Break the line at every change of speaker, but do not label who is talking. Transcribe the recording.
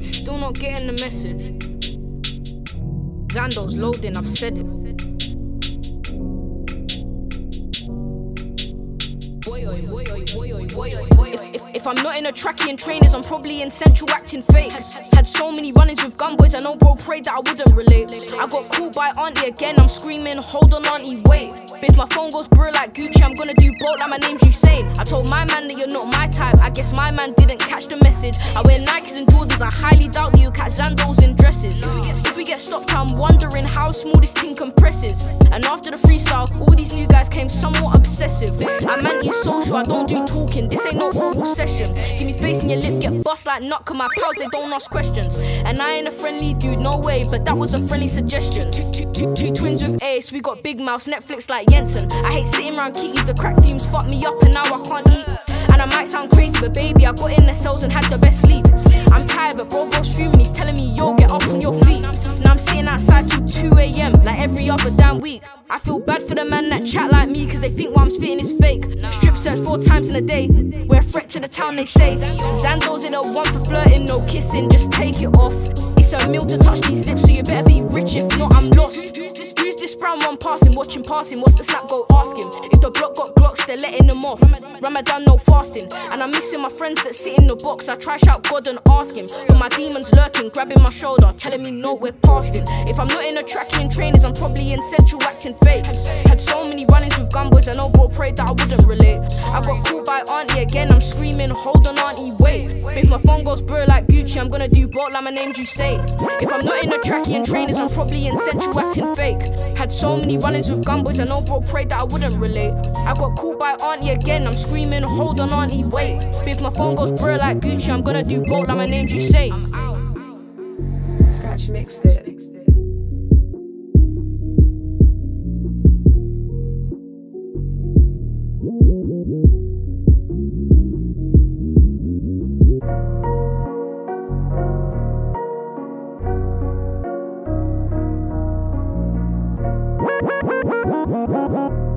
Still not getting the message. Zando's loading, I've said it. Boy, boy, boy, boy, oi, boy, oi. If, I'm not in a trackie and trainers, I'm probably in central acting fake. Had so many run-ins with gunboys, I know bro prayed that I wouldn't relate. I got called by auntie again, I'm screaming, hold on auntie, wait. If my phone goes blur like Gucci, I'm gonna do both like my name's Usain. I told my man that you're not my type, I guess my man didn't catch the message. I wear Nikes and Jordans, I highly doubt you catch Zandos in dresses. If we get, stopped, I'm wondering how small this thing compresses. And after the freestyle, all these new guys came somewhat obsessive. I meant you social, I don't do talking, this ain't no oral Give me face in your lip, get bust like knock, cause my pals, they don't ask questions. And I ain't a friendly dude, no way, but that was a friendly suggestion. Two, twins with Ace, we got big mouths, Netflix like Jensen. I hate sitting around kitties, the crack fumes fuck me up, and now I can't eat. And I might sound crazy, but baby, I got in the cells and had the best sleep. I'm tired, but bro goes fuming, he's telling me, yo, get up on your feet. Now I'm sitting outside till 2 a.m., every other damn week. I feel bad for the man that chat like me, cause they think what I'm spitting is fake. Strip search four times in a day, we're a threat to the town, they say. Zando's in a one for flirting, no kissing, just take it off. It's a meal to touch these lips, so you better be rich, if not, I'm lost. This brown one passing, watching passing? What's the snap go ask him? If the block got glocks, they're letting them off. Ramadan, no fasting. And I'm missing my friends that sit in the box. I try shout God and ask him. But my demons lurking, grabbing my shoulder, telling me no, we're past it. If I'm not in a tracking trainers, I'm probably in central acting fake. Had so many run-ins with gunboys, I know bro prayed that I wouldn't relate. I got called by auntie again, I'm screaming, hold on auntie, wait. If my phone goes blur like Gucci, I'm gonna do both like my name's Usain. If I'm not in a tracking trainers, I'm probably in central acting fake. Had so many run-ins with gunboys, I know bro prayed that I wouldn't relate. I got called by auntie again, I'm screaming, hold on auntie, wait. If my phone goes blur like Gucci, I'm gonna do both like my name's Usain.
Scratch mixed it.
Woo!